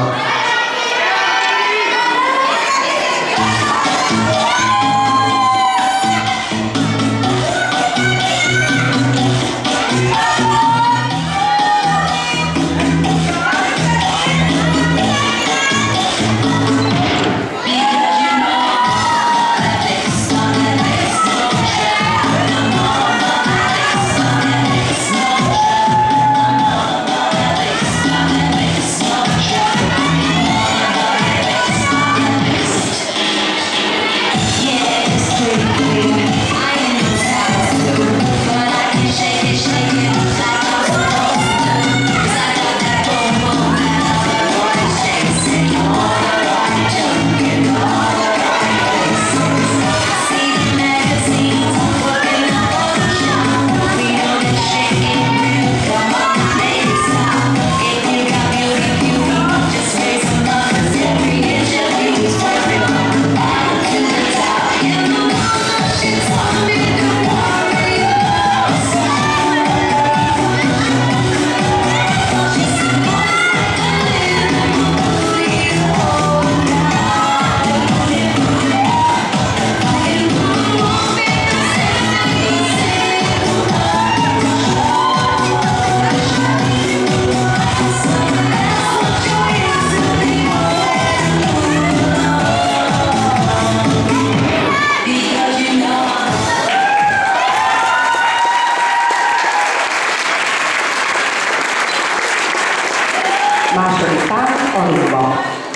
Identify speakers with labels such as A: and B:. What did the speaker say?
A: Uh, második pár, Aligba.